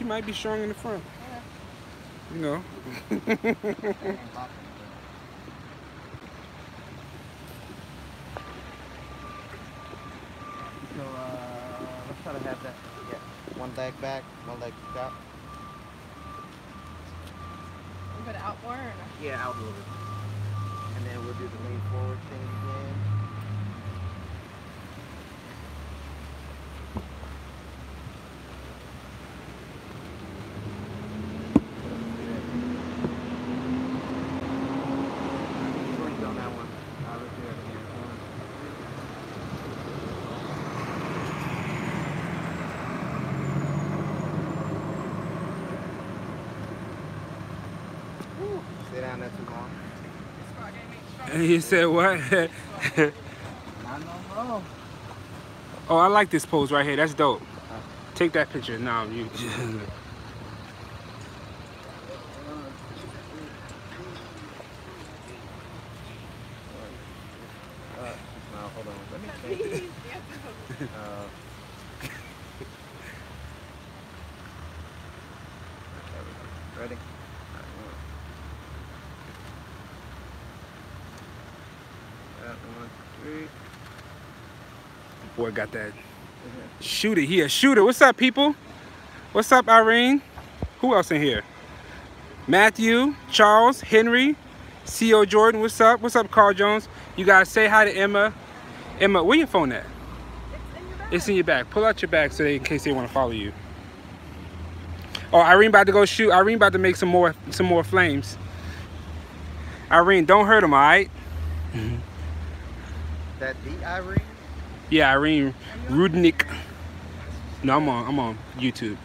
she might be strong in the front. You know. So uh, let's try to have that. Yeah, one leg back, one leg out. Put it out more or? Yeah, out a little bit. And then we'll do the lean forward thing again. Swings on that one. Uh, let's do that again. One, Whew. Stay down there too long. And he said what? Not no oh, I like this pose right here. That's dope. Take that picture now. You. Uh, no, hold on. Let me change it. Uh, there we go. Ready? Alright, one. That one, three. Boy got that. Shooter. He a shooter. What's up, people? What's up, Irene? Who else in here? Matthew, Charles, Henry, C.O. Jordan. What's up? What's up, Carl Jones? You guys say hi to Emma. Emma, where your phone at? It's in your bag. Pull out your bag so they, in case they want to follow you. Oh, Irene about to go shoot. Irene about to make some more some more flames. Irene, don't hurt him, all right? That the Irene? Yeah, Irene Rudnick. No, I'm on I'm on YouTube.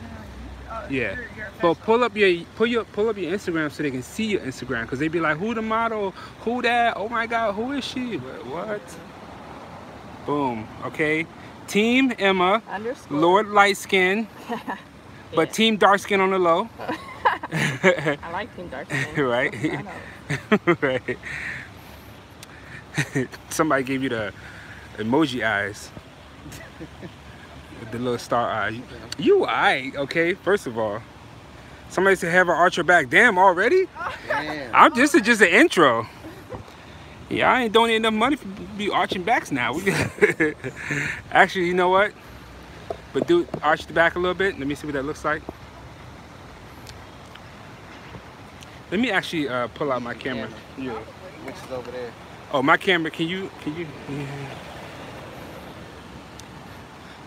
Yeah. But pull up your pull your pull up your Instagram so they can see your Instagram because they be like, who the model? Who that? Oh my God, who is she? But what? Boom. Okay. Team Emma, Underscore. Lord Light Skin, but Team Dark Skin on the low. I like Team Dark Skin. right. Right. Somebody gave you the emoji eyes. With the little star eye. You alright, okay? First of all. Somebody said have an archer back. Damn, already? Damn. I'm this is just an intro. Yeah, I ain't donating enough money to be arching backs now. Actually, you know what? But do arch the back a little bit. Let me see what that looks like. Let me actually uh, pull out my camera. Yeah. Which is over there. Oh, my camera. Can you? Can you? Yeah.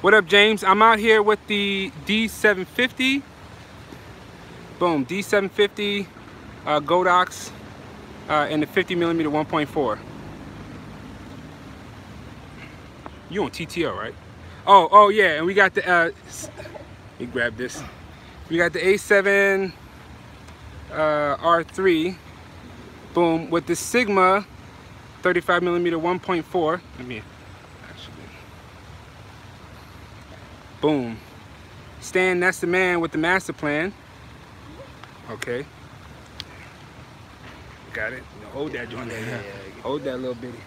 What up, James? I'm out here with the D750. Boom, D750 uh, Godox uh, and the 50 millimeter 1.4. You on TTL, right? Oh, oh yeah, and we got the. Uh, let me grab this. We got the A7 uh, R3. Boom, with the Sigma 35 millimeter 1.4. Let me actually. Boom. Stan, that's the man with the master plan. Okay. Got it. Hold that joint there. Yeah, yeah, yeah. Hold that little bitty.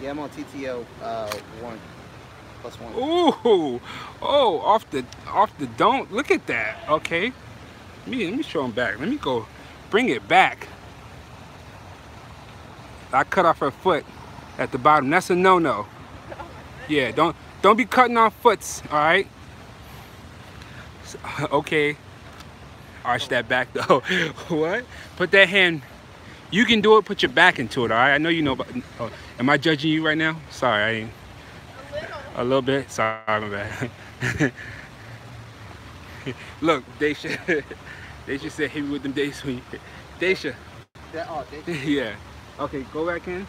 Yeah, I'm on TTL uh, one plus one. Ooh, oh, off the off the don't. Look at that. Okay. Let me let me show him back. Let me go. Bring it back. I cut off her foot at the bottom. That's a no-no. Yeah, don't don't be cutting off foots. All right. Okay. Arch that back though. what? Put that hand. You can do it. Put your back into it. All right. I know you know. About, oh, am I judging you right now? Sorry, I ain't. A little bit. Sorry, my bad. Look, Daisha. Daisha said hit me with them days when you. Daisha. That, oh, they, yeah. Okay, go back in.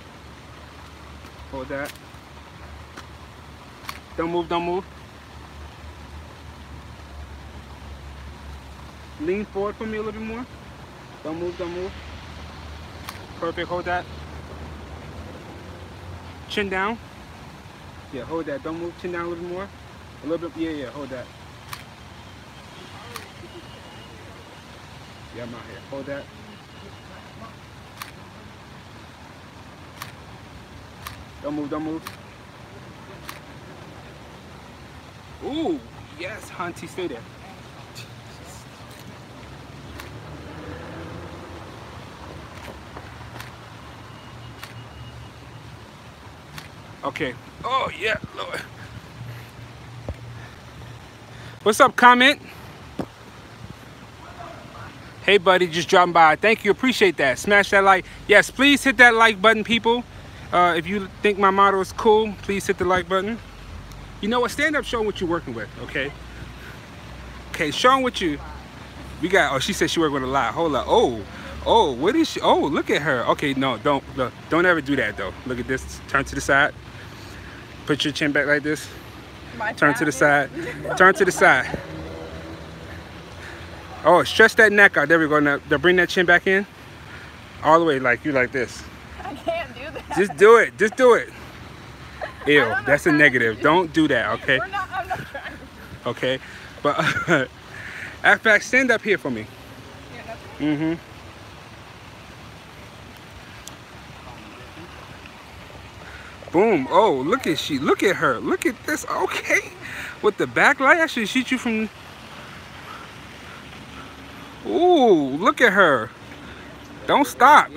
Hold that. Don't move, don't move. Lean forward for me a little bit more. Don't move, don't move. Perfect, hold that. Chin down. Yeah, hold that. Don't move, chin down a little more. A little bit, yeah, yeah, hold that. Yeah, I'm out here. Hold that. Don't move, don't move. Ooh, Yes, Hunty, stay there. Okay. Oh yeah, Lord. What's up, comment? Hey, buddy, just dropping by. Thank you, appreciate that. Smash that like. Yes, please hit that like button, people. Uh, if you think my model is cool, please hit the like button. You know what? Stand up, show 'em what you're working with, okay? Okay, show 'em what you. We got. Oh, she said she worked with a lot. Hold up. Oh, oh, what is she? Oh, look at her. Okay, no, don't, look, don't ever do that though. Look at this. Turn to the side. Put your chin back like this. My Turn to the side. Turn to the side. Oh, stretch that neck out. There we go. Now, now bring that chin back in. All the way like you like this. I can't do that. Just do it. Just do it. Ew, that's a negative. do- Don't do that, okay? Not. Okay. But in fact, stand up here for me. Yeah, that's Mm-hmm. Boom. Oh, look at she. Look at her. Look at this. Okay. With the backlight, I should shoot you from. Ooh, look at her. Don't stop.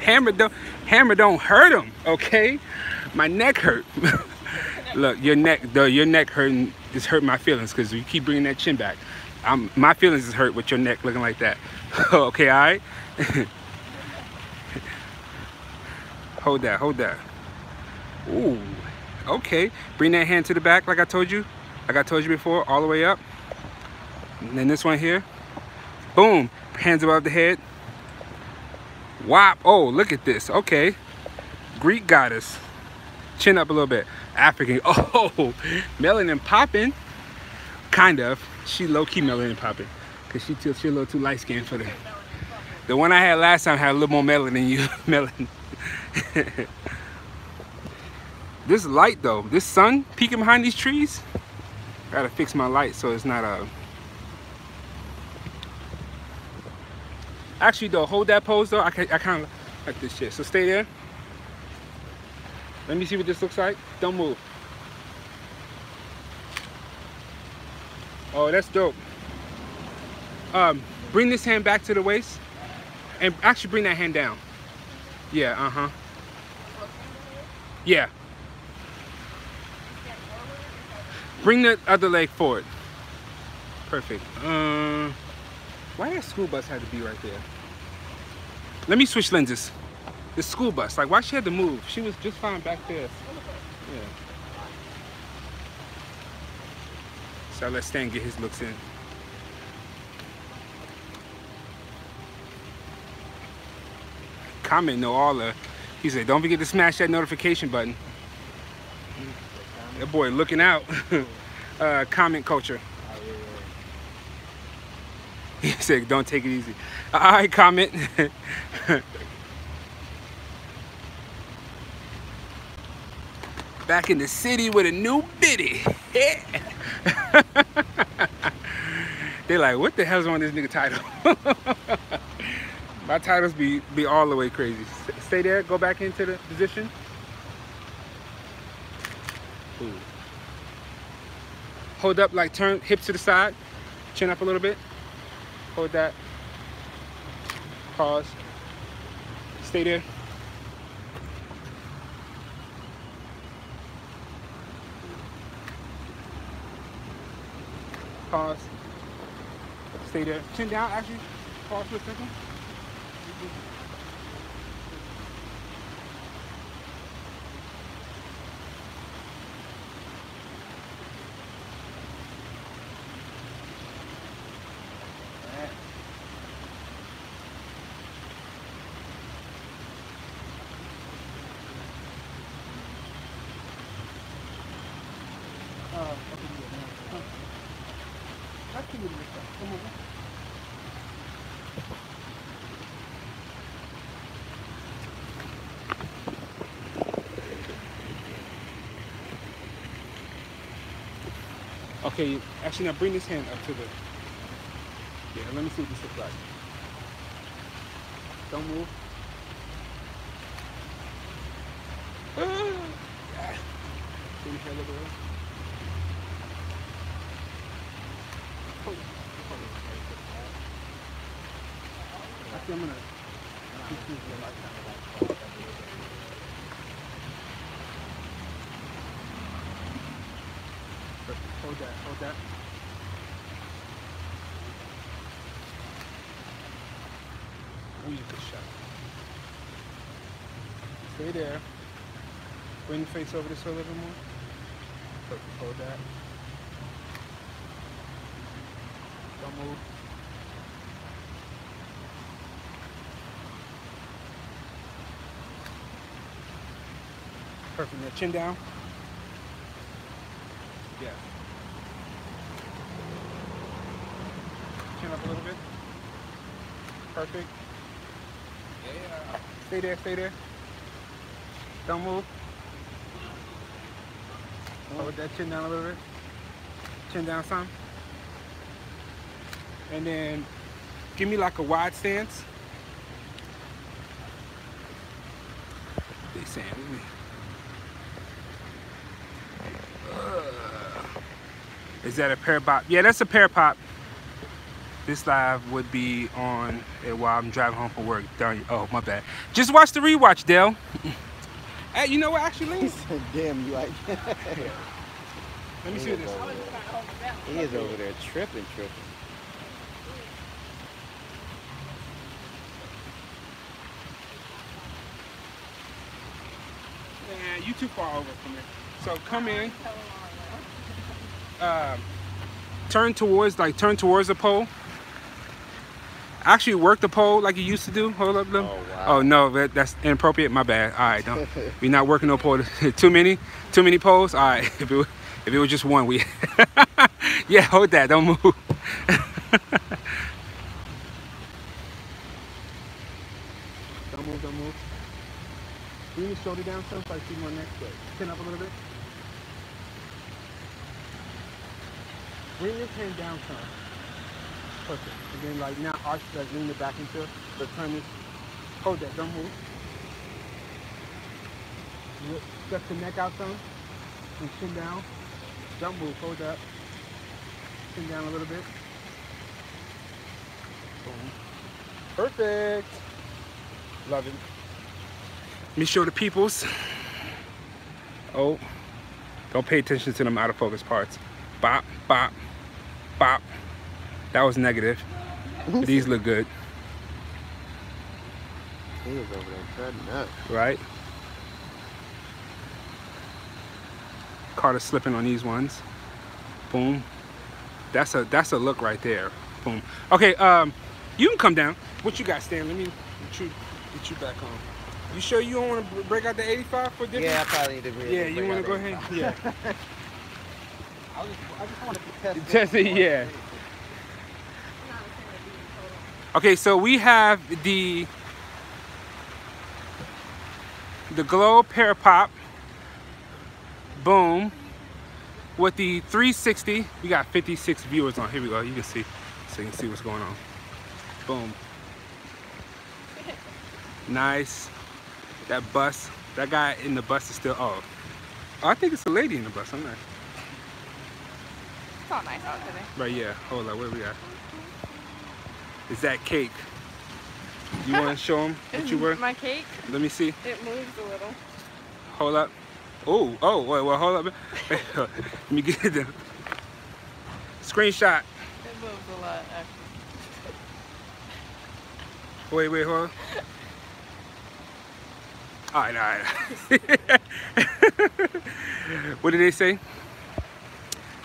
Hammer don't hammer don't hurt him. Okay. My neck hurt. look, your neck, the your neck hurting just hurt my feelings because you keep bringing that chin back. I'm, my feelings is hurt with your neck looking like that. okay, all right. hold that, hold that. Ooh, okay. Bring that hand to the back like I told you. Like I told you before, all the way up. And then this one here. Boom, hands above the head. Wop, oh, look at this, okay. Greek goddess. Chin up a little bit. African, oh, melanin popping. Kind of. She low-key melanin popping. Cause she too, she a little too light skinned for the. The one I had last time had a little more melanin than you. melanin. this light though, this sun peeking behind these trees. Gotta fix my light so it's not a. Actually though, hold that pose though. I, I kind of like this shit. So stay there. Let me see what this looks like. Don't move. Oh, that's dope. Um, bring this hand back to the waist, and actually bring that hand down. Yeah. Uh huh. Yeah. Bring the other leg forward. Perfect. Um, why that school bus had to be right there? Let me switch lenses. The school bus, like why she had to move? She was just fine back there. Yeah. So let Stan get his looks in. Comment know all the. He said, don't forget to smash that notification button. That boy looking out. uh, comment culture. He said, don't take it easy. All right, comment. Back in the city with a new biddy. They like, what the hell's on this nigga title? My titles be be all the way crazy. Stay there, go back into the position. Ooh. Hold up, like turn hips to the side, chin up a little bit. Hold that. Pause. Stay there. Pause. Stay there. Chin down, actually. Pause for a second. Okay, actually now bring this hand up to the. Yeah, let me see what this looks like. Don't move. Ah, yeah. Bring your hair bit. Actually, I'm gonna. Hold that, hold that. Ooh, you good shot. Stay there. Bring your face over this way a little more. Perfect, hold that. Don't move. Perfect. Now chin down. Yeah. Chin up a little bit. Perfect. Yeah. Stay there, stay there. Don't move. Hold that chin down a little bit. Chin down some. And then give me like a wide stance. They saying, me- Is that a ParaPop? Yeah, that's a ParaPop. This live would be on eh, while I'm driving home from work. Darn you. Oh, my bad. Just watch the rewatch, Dale. hey, you know what? Actually, Damn, you like. let me see this. he is over there tripping, tripping. Man, you too far over from here. So come in. Um, turn towards, like, turn towards the pole. Actually, work the pole like you used to do. Hold up, Lil. Oh, wow. Oh no, that, that's inappropriate. My bad. All right, don't. We're not working no pole. too many, too many poles. All right. If it, if it was just one, we. yeah, hold that. Don't move. don't move. Don't move. Bring your shoulder down some so I see more next way. Chin up a little bit. Bring your chin down some. Perfect. And then like now arch like lean it back into the this. Hold that, don't move. Stretch the neck out some. And chin down. Don't move, hold up. Chin down a little bit. Boom. Perfect. Love it. Let me show the peoples. Oh, don't pay attention to them out of focus parts. Bop, bop. That was negative. These look good, He is over there up. right? Carter slipping on these ones. Boom. That's a that's a look right there. Boom. Okay, um, you can come down. What you got, Stan? Let me get you get you back on. You sure you don't want to break out the 85 for different? Yeah, I probably need to. Really Yeah, you want to go ahead? Yeah. I, was, I just wanted to test. Test it, yeah. Okay, so we have the the Glow ParaPop. Boom. With the 360, we got 56 viewers on. Here we go. You can see, so you can see what's going on. Boom. Nice. That bus. That guy in the bus is still. Oh, oh I think it's a lady in the bus. I'm not. It's all nice out today. Right, yeah. Hold on, where we at? Is that cake? You want to show them what you were? My cake, Let me see. it moves a little. Hold up. Oh, oh, wait, well, hold up. Let me get the screenshot. It moves a lot, actually. Wait, wait, hold on. All right, all right. what did they say?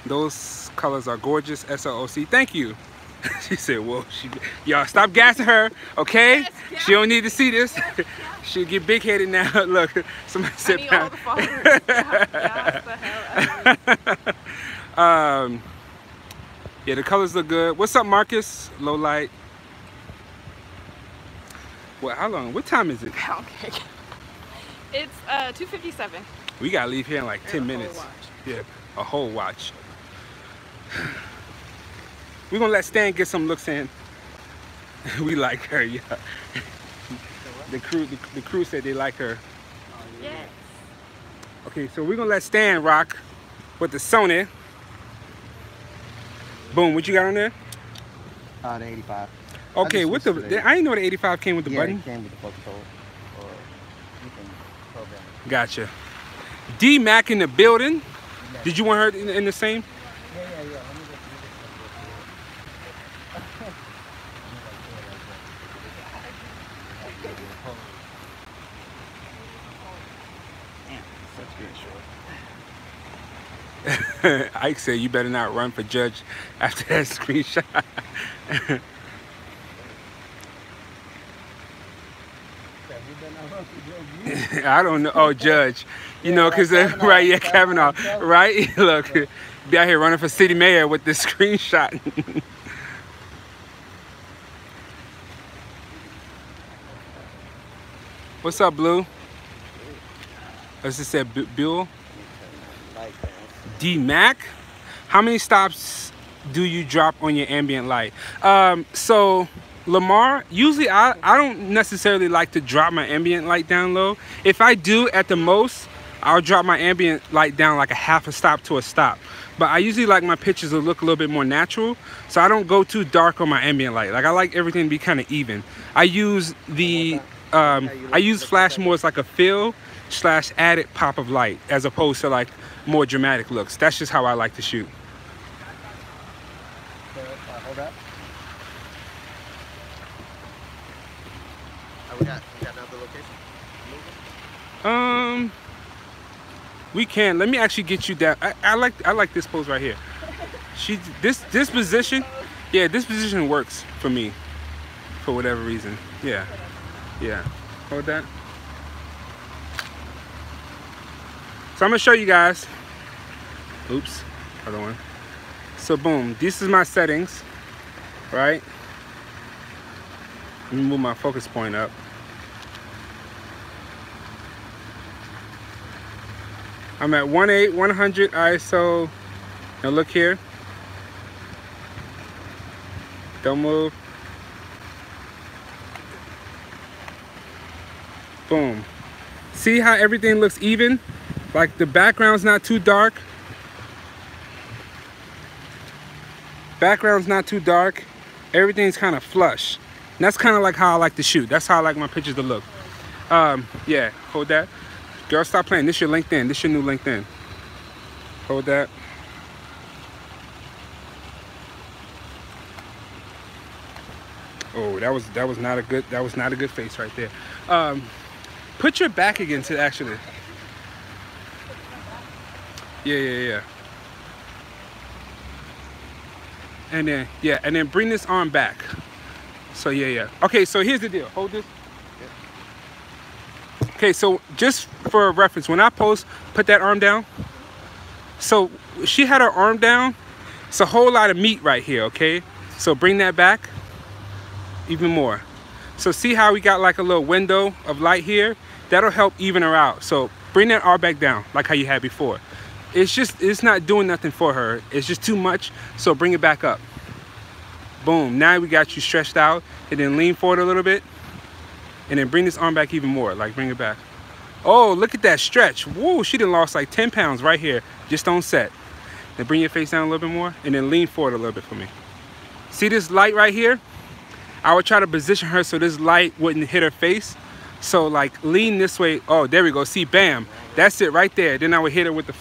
Those colors are gorgeous. S-O-O-C. Thank you. she said, "Whoa, she, y'all stop gassing her, okay? Yes, She don't need to see this. She'll get big headed now. Look, somebody said, need all the followers. Gas the hell out of me. um, yeah, the colors look good. What's up, Marcus? Low light. Well, how long? What time is it? Cake. It's uh 257. We gotta leave here in like 10 And a whole minutes. watch. Yeah, a whole watch. We're gonna let Stan get some looks in. we like her, yeah. The crew, the, the crew said they like her. Yes. Okay, so we're gonna let Stan rock with the Sony. Boom. What you got on there? Uh, the 85. Okay, just with the, switched. I didn't know the 85 came with the yeah, button. it came with the focus. Or you can program it. Gotcha. D Mac in the building. Did you want her in, in the same? Yeah, yeah, yeah. Let me just, let me just Damn, such good short. Ike said you better not run for judge after that screenshot. I don't know. Oh, judge. You Yeah, know, because, uh, Kavanaugh, right, yeah, Kavanaugh, right? Look, be out here running for city mayor with this screenshot. What's up, Blue? As I said, Bu- Buell. D Mac, how many stops do you drop on your ambient light? Um, so Lamar, usually I, I don't necessarily like to drop my ambient light down low. If I do at the most, I'll drop my ambient light down like a half a stop to a stop. But I usually like my pictures to look a little bit more natural, so I don't go too dark on my ambient light. Like I like everything to be kind of even. I use the um, I use flash more as like a fill slash added pop of light as opposed to like more dramatic looks. That's just how I like to shoot. We. Um, we can. Let me actually get you down. I, I like I like this pose right here. She this this position, yeah, this position works for me, for whatever reason. Yeah, yeah. Hold that. So I'm gonna show you guys. Oops, other one. So boom, this is my settings, right? Let me move my focus point up. I'm at 1.8, 100 ISO. Now look here. Don't move. Boom. See how everything looks even? Like the background's not too dark. Background's not too dark. Everything's kind of flush. And that's kind of like how I like to shoot. That's how I like my pictures to look. Um, yeah, hold that. Girl, stop playing. This your LinkedIn. This your new LinkedIn. Hold that. Oh, that was that was not a good that was not a good face right there. Um, put your back against it actually. Yeah, yeah, yeah. And then yeah, and then bring this arm back. So yeah, yeah. Okay, so here's the deal. Hold this. Okay, so just for reference, when I post, put that arm down. So she had her arm down. It's a whole lot of meat right here, okay? So bring that back even more. So see how we got like a little window of light here? That'll help even her out. So bring that arm back down like how you had before. It's just, it's not doing nothing for her. It's just too much, so bring it back up. Boom, now we got you stretched out and then lean forward a little bit and then bring this arm back even more, like bring it back. Oh, look at that stretch. Whoa, she done lost like 10 pounds right here, just on set. Then bring your face down a little bit more and then lean forward a little bit for me. See this light right here? I would try to position her so this light wouldn't hit her face. So like lean this way. Oh, there we go. See, bam. That's it right there. Then I would hit her with the,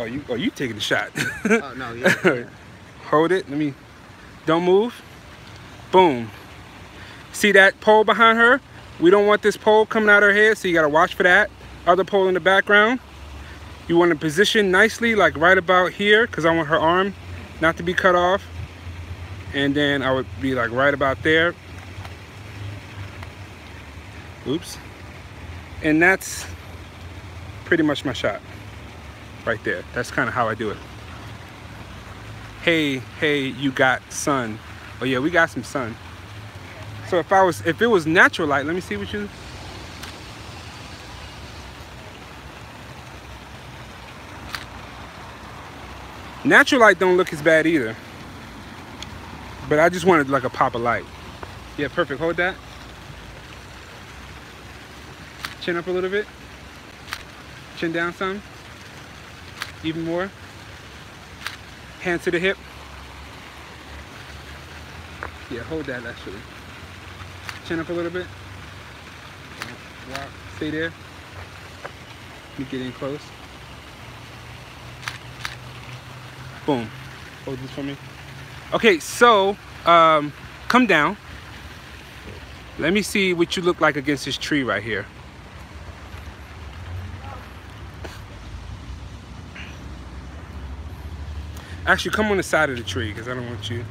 oh, you, oh, you taking the shot. Oh, no, yeah. yeah. Hold it. Let me. Don't move. Boom. See that pole behind her? We don't want this pole coming out her head, so you gotta watch for that. Other pole in the background. You want to position nicely, like right about here, because I want her arm not to be cut off. And then I would be like right about there. Oops. And that's pretty much my shot. Right there. That's kind of how I do it hey, hey, you got sun. Oh yeah, we got some sun. So if I was, if it was natural light, let me see what you. Natural light don't look as bad either. But I just wanted like a pop of light. Yeah, perfect. Hold that. Chin up a little bit. Chin down some. Even more hands to the hip. Yeah, hold that actually. Chin up a little bit. Rock. Stay there. Let me get in close. Boom. Hold this for me. Okay, so um, come down. Let me see what you look like against this tree right here. Actually, come on the side of the tree because I don't want you.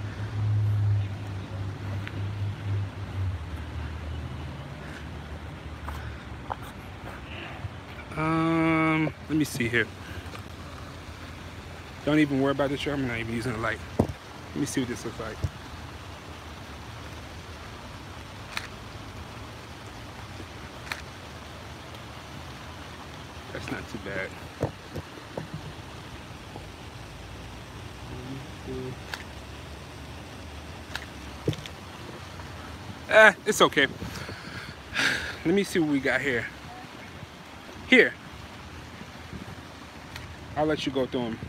Um, let me see here. Don't even worry about the tree. I'm not even using the light. Let me see what this looks like. That's not too bad. Ah, it's okay. Let me see what we got here. Here. I'll let you go through them.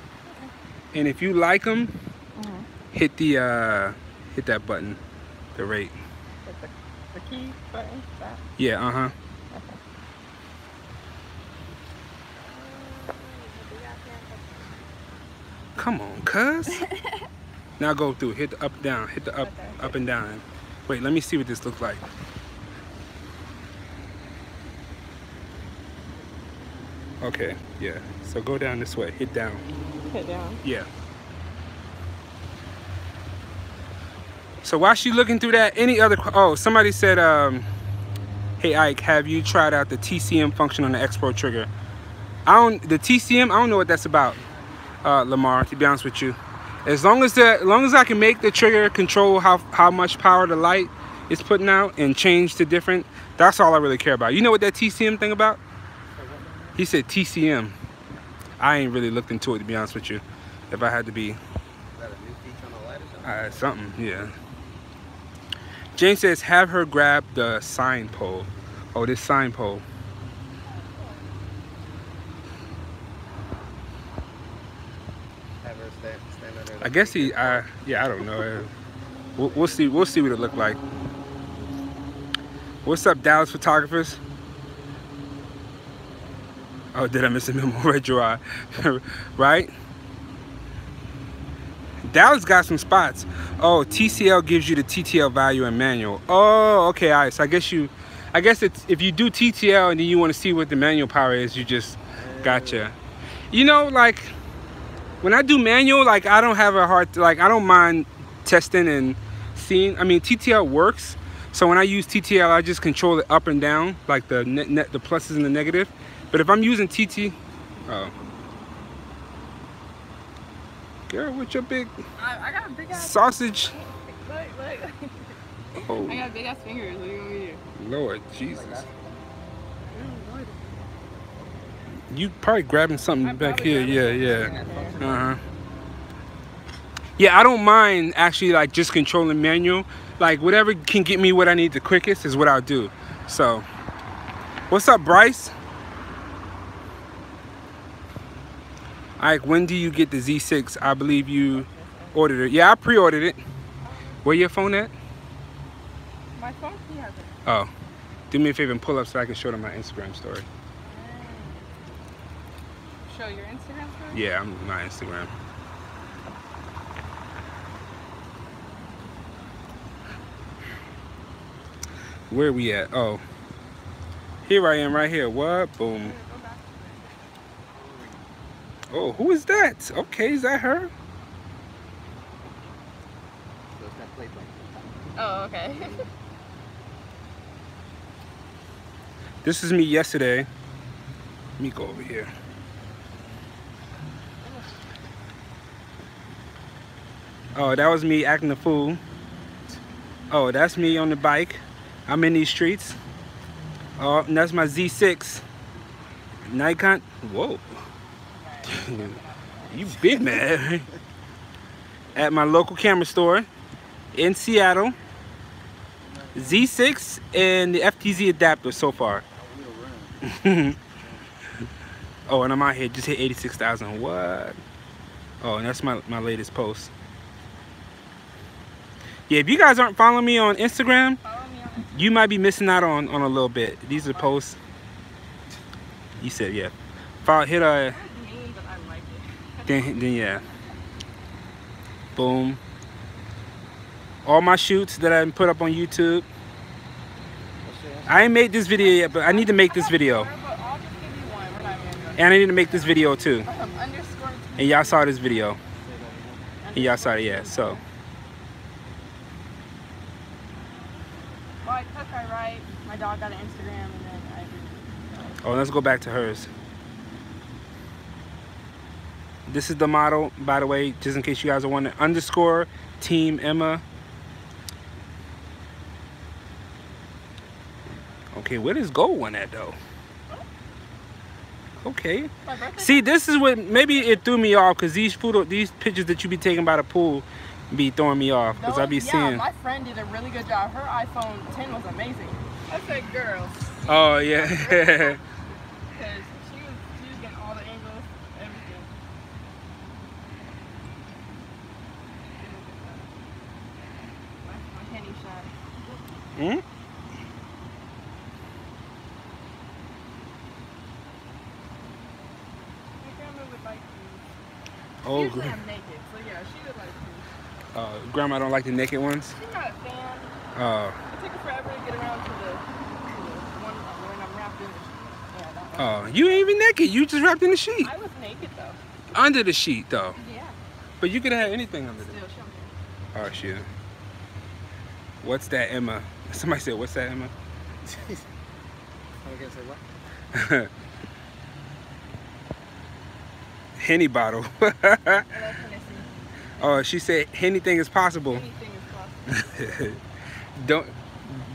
And if you like them, Mhm. hit the uh, hit that button, the rate. The, the key button. That. Yeah, uh huh. Okay. Come on, cuz. now go through. Hit the up, down. Hit the up, Okay. up and down. Wait, let me see what this looks like. Okay, yeah. So go down this way. Hit down. Hit down. Yeah. So while she looking through that, any other? Oh, somebody said, um, "Hey Ike, have you tried out the TCM function on the X Pro trigger?" I don't. The TCM, I don't know what that's about, uh, Lamar. To be honest with you, as long as the, as long as I can make the trigger control how how much power the light is putting out and change to different, that's all I really care about. You know what that TCM thing about? He said TCM. I ain't really looked into it to be honest with you. If I had to be Is that a new feature on the light or something? uh, something, yeah. Jane says, have her grab the sign pole. Oh, this sign pole. Have her stand, stand under I guess he, uh, yeah, I don't know. We'll, we'll see. We'll see what it look like. What's up, Dallas photographers? Oh, did I miss a memo? Red dry, right? Dallas got some spots. Oh, TCM gives you the TTL value in manual. Oh, okay, all right. So I guess you, I guess it's if you do TTL and then you want to see what the manual power is, you just gotcha. You know, like when I do manual, like I don't have a hard, like I don't mind testing and seeing. I mean, TTL works. So when I use TTL, I just control it up and down, like the net, net the pluses and the negative. But if I'm using TT, oh, uh, girl, with your big I, I got a big ass. sausage. Look, look. Oh, I got big ass fingers. What do you want me to do? Lord Jesus. You probably grabbing something I back here. Yeah, yeah. Uh huh. Yeah, I don't mind actually like just controlling manual. Like whatever can get me what I need the quickest is what I'll do. So, what's up, Bryce? Ike, when do you get the Z6? I believe you ordered it. Yeah, I pre-ordered it. Where your phone at? My phone key has it. Oh, do me a favor and pull up so I can show them my Instagram story. Show your Instagram story? Yeah, I'm my Instagram. Where we at? Oh, here I am, right here. What? Boom. Oh, who is that? Okay, is that her? So it's that plate button. Oh, okay. This is me yesterday. Let me go over here. Oh, that was me acting a fool. Oh, that's me on the bike. I'm in these streets. Oh, and that's my Z6. Nikon. Whoa. you big man. At my local camera store in Seattle. Z6 and the FTZ adapter so far. oh, and I'm out here just hit 86,000. What? Oh, and that's my, my latest post. Yeah, if you guys aren't following me on Instagram, me on you might be missing out on on a little bit. These are posts. You said yeah. Follow, hit a It's mean, but I like it. then then yeah. Boom. All my shoots that I put up on YouTube. What's your Instagram? I ain't made this video yet, but I need to make this video. But I'll just give you one. We're not even And I need to make this video too. And y'all saw this video. Say that again. And y'all saw it, yeah. So Well, I cook, I write. My dog got an Instagram, and then I do. Oh, let's go back to hers. This is the model, by the way, just in case you guys are wondering. Underscore Team Emma. Okay, where does gold one at though? Okay. See, this is what maybe it threw me off because these photo, these pictures that you be taking by the pool, be throwing me off because I be yeah, seeing. my friend did a really good job. Her iPhone 10 was amazing. I said, girls, Oh yeah. because she was she was getting all the angles, everything. My, my henny shot. hmm? Grandma would like these. Oh, Usually I'm naked, so yeah, she would like uh, grandma don't like the naked ones. She's not a fan. Uh, It took her forever to get around to the, to the one when I'm wrapped in the sheet. Yeah, that one. uh, you ain't even naked. You just wrapped in the sheet. I was naked though. Under the sheet though. Yeah. But you could have anything under Still, there. show me. Oh shit. What's that, Emma? Somebody said, "What's that, Emma?" I was gonna say what? Henny bottle. I love Hennessy. oh, she said anything is possible. Anything is possible. Don't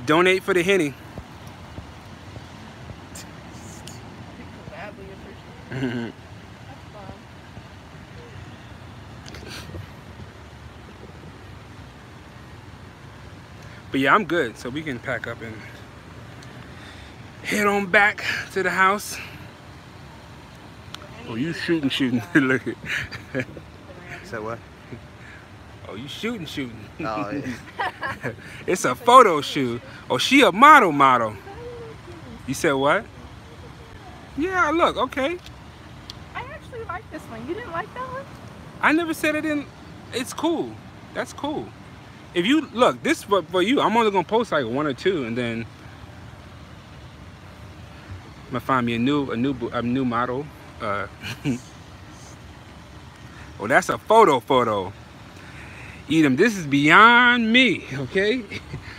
donate for the henny. Gladly appreciate. That's. But yeah, I'm good, so we can pack up and head on back to the house. Oh, you shooting, shooting. Look at. Say what? Oh, you shooting, shooting. Oh, yeah. It's a photo shoot. Oh, she a model, model. You said what? Yeah, look, okay. I like this one. You didn't like that one? I never said it didn't. It's cool. That's cool. If you look, this for, for you. I'm only gonna post like one or two, and then I'm gonna find me a new a new a new model. Uh, oh, that's a photo photo. Edom, this is beyond me. Okay.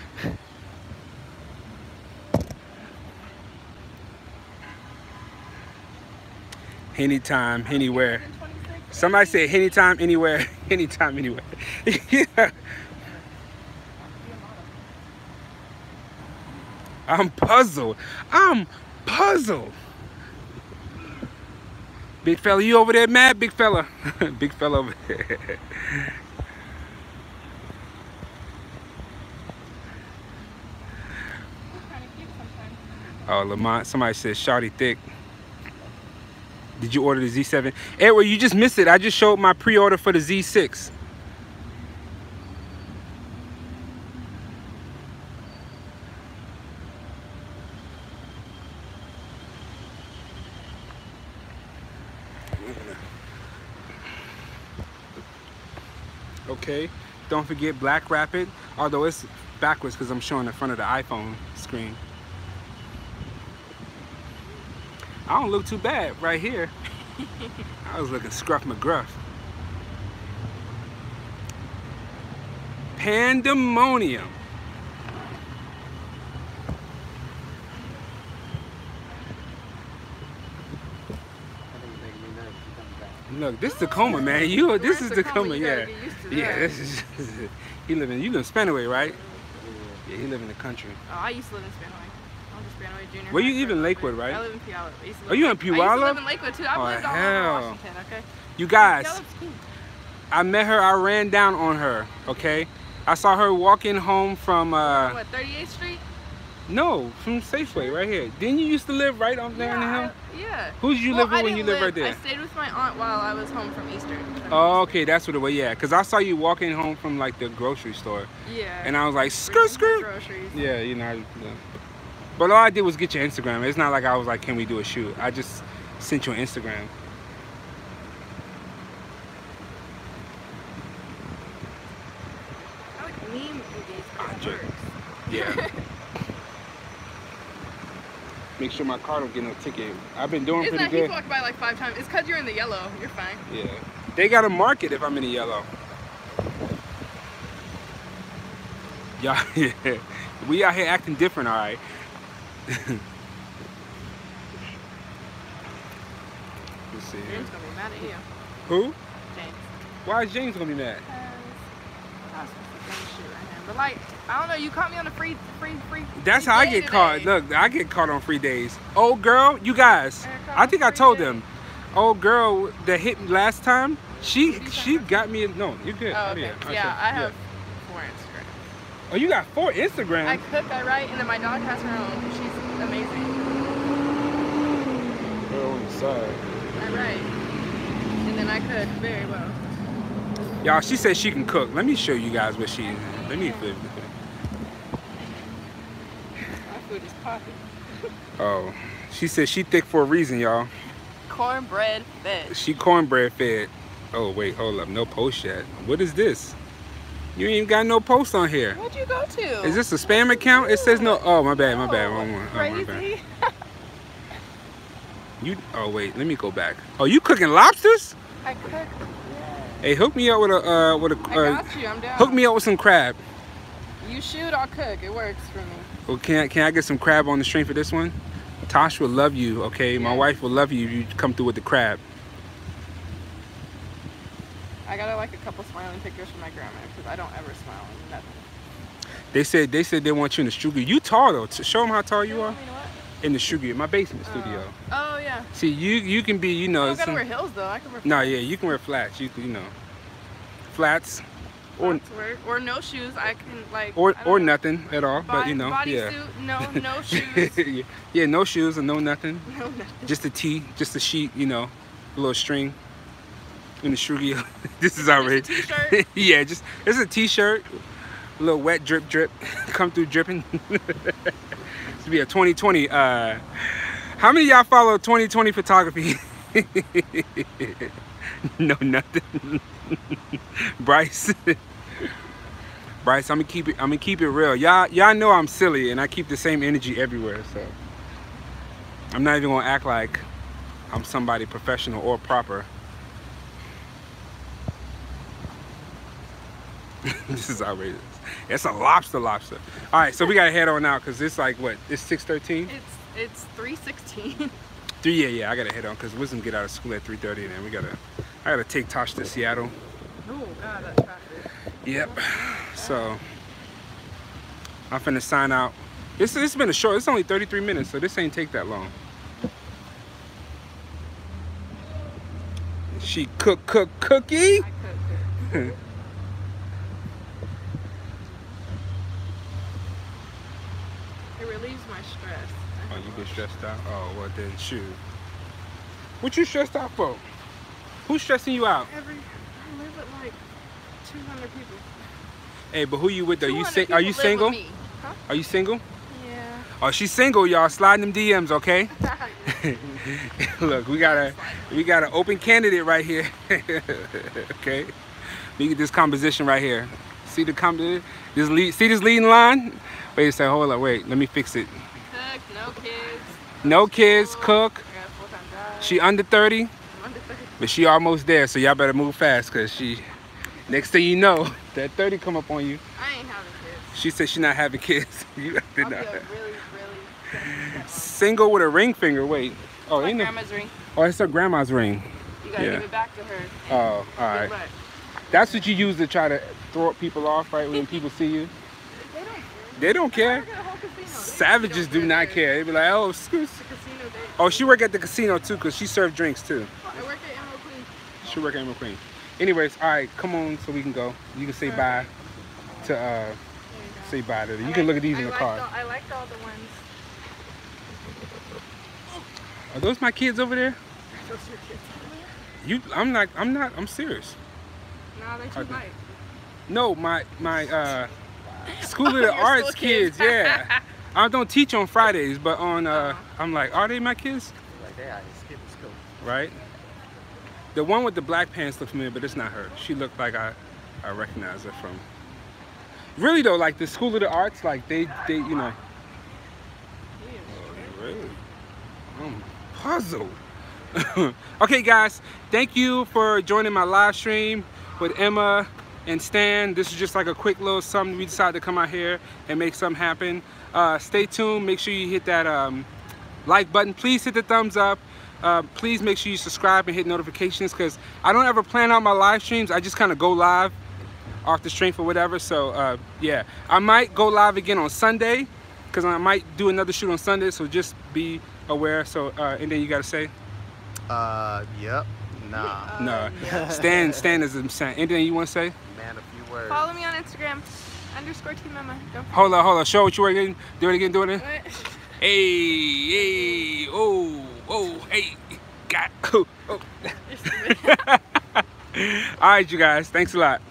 Anytime, anywhere. Somebody said anytime, anywhere, anytime, anywhere. yeah. I'm puzzled. I'm puzzled. Big fella, you over there mad? Big fella. Big fella over there. Oh, Lamont, somebody said Shawty thick. Did you order the Z7? Edward, you just missed it. I just showed my pre-order for the Z6. Okay, don't forget Black Rapid, although it's backwards because I'm showing the front of the iPhone screen. I don't look too bad right here. I was looking scruff McGruff. Pandemonium. I think you're making me nervous. You coming back. Look, this is Tacoma, man. You, this is We're in Tacoma, you yeah. get used to Yeah, this is. you live in, you live in Spanaway, right? Yeah, he live in the country. Oh, I used to live in Spanaway. I was in Spanaway Junior. Well, you live for Lakewood, right? I live in Puyallup. I used to Oh, live you in I used to live in Lakewood too. I've Oh, lived all over hell. Washington. Okay. You guys. I met her. I ran down on her. Okay, I saw her walking home from. Uh, What 38th Street? No, from Safeway, right here. Didn't you used to live right on there in the yeah, hill? I- yeah. Who did you Well, live with when you lived right there? I stayed with my aunt while I was home from Easter. Oh, okay, that's what it was. Yeah, because I saw you walking home from like the grocery store, Yeah. and I was like, skirt, skirt. Groceries. Yeah, you know. I, yeah. But all I did was get your Instagram. It's not like I was like, can we do a shoot? I just sent you an Instagram. I like meme It works. Yeah. Make sure my car don't get no ticket. I've been doing Isn't pretty that he's good. walked by like five times? It's because you're in the yellow. You're fine. Yeah. They got a market if I'm in the yellow. Y'all, yeah. We out here acting different, all right. Let's see. James gonna be mad at you. Who? James. Why is James gonna be mad? I was supposed to finish shoot right now. But like, I don't know. You caught me on a free, free, free. That's free how I get caught. Look, I get caught on free days. Old girl, you guys. I got caught I on think I told day. them. Old girl that hit me last time. She she got me. No, you're good. Oh, okay. yeah, Yeah, I have four Instagrams. Oh, you got four Instagrams. I cook, I write, and then my dog has her own. She's amazing. Girl on the side. I write, and then I cook very well. Y'all, she said she can cook. Let me show you guys what she. Let me. My food is popping. Oh, she said she thick for a reason, y'all. Cornbread fed. She cornbread fed. Oh wait, hold up, no post yet. What is this? You ain't got no post on here. Where'd you go to? Is this a spam account? It says no. Oh my bad, my bad. Wrong one. Oh, my bad. You. Oh wait, let me go back. Oh, you cooking lobsters? I cook. Yeah. Hey, hook me up with a uh, with a. I Uh, got you. I'm down. hook me up with some crab. You shoot, I'll cook. It works for me. Well, can I, can I get some crab on the string for this one? Tosh will love you. Okay, my wife will love you if you come through with the crab. I got like a couple smiling pictures from my grandma because I don't ever smile nothing. They said they said they want you in the studio. You tall though. To show them how tall You are want me to in the studio, my basement oh. studio. Oh, oh yeah. See, you you can be you know. don't gotta wear heels though. I can wear. no, yeah, you can wear flats. You can, you know, flats, or or no shoes. I can like. or or know. nothing at all. but you know, yeah. bodysuit, no, no shoes. yeah, no shoes and no nothing. no, nothing. Just a tee, just a sheet, you know, a little string in the studio. this is outrageous. yeah, just it's a t-shirt, a little wet drip drip, come through dripping. Would be a 2020. Uh, how many y'all follow 2020 photography? no, nothing. Bryce. Bryce, I'm gonna keep it. I'm gonna keep it real. Y'all, y'all know I'm silly, and I keep the same energy everywhere. So I'm not even gonna act like I'm somebody professional or proper. this is outrageous. It's a lobster, lobster. All right, so we gotta head on out because it's like what? It's 6:13. It's it's three sixteen. Three. Yeah, yeah. I gotta head on because Wisdom get out of school at 3:30, and then we gotta. I gotta take Tosh to Seattle. oh God, that traffic. Yep. So I'm finna sign out. This this has been a short. It's only 33 minutes, so this ain't take that long. She cook cook cookie. I could. It relieves my stress. Oh, you been stressed out? Oh, well then shoot. What you stressed out for? Who's stressing you out? Every I live with like 200 people. Hey, but who you with though? You 200 sing? Are you single? Huh? Are you single? Yeah. Oh, she's single, y'all. Slide them DMs, okay? Look, we got a we got an open candidate right here. okay, look at this composition right here. See the com this lead, see this leading line? Wait a second, hold up, wait, let me fix it. No kids. Cook. I got a full-time job. She under 30, I'm under 30. but she almost there, so y'all better move fast, cause she. Next thing you know, that 30 come up on you. I ain't having kids. She said she not having kids. you did I'll be a not. really, really. Single with a ring finger. Wait. Oh, ain't no. ring. Oh, it's her grandma's ring. You gotta Yeah. give it back to her. Oh, all right. That's what you use to try to throw people off, right? When people see you, They don't care. they don't care. Savages do not care. They be like, oh, excuse. They. Oh, she work at the casino too, cause she served drinks too. I work at Emerald Queen. She work at Emerald Queen. Anyways, all right, come on, so we can go. You can say bye to uh, There you go. say bye to them. You I can liked- look at these I in the car. All, I liked all the ones. Are those my kids over there? Those your kids. You, I'm not. I'm not. I'm serious. No, Are too light. No, my my uh, school of the Your arts kids. kids. Yeah, I don't teach on Fridays, but on uh. I'm like, are they my kids? Like they out here school. Right. The one with the black pants looked familiar, but it's not her. She looked like I, I recognize her from. Really though, like the school of the arts, like they they you know. Oh, really? I'm puzzled. okay, guys, thank you for joining my live stream with Emma and Stan. This is just like a quick little something. We decided to come out here and make something happen. Uh, stay tuned. Make sure you hit that um, like button. Please hit the thumbs up. Uh, please make sure you subscribe and hit notifications because I don't ever plan out my live streams. I just kind of go live off the strength or whatever. So uh, yeah, I might go live again on Sunday because I might do another shoot on Sunday. So just be aware. So uh, and then you gotta say Uh, yep. Nah. no. yeah. Stan, Stan is insane. Anything you want to say? Man, a few words. Follow me on Instagram. Underscore Team Emma. Don't Hold on, hold on. Show what you were again. Do it again. Do it again. forget. Hey, hey, oh, oh, hey, got. Oh, oh. All right, you guys. Thanks a lot.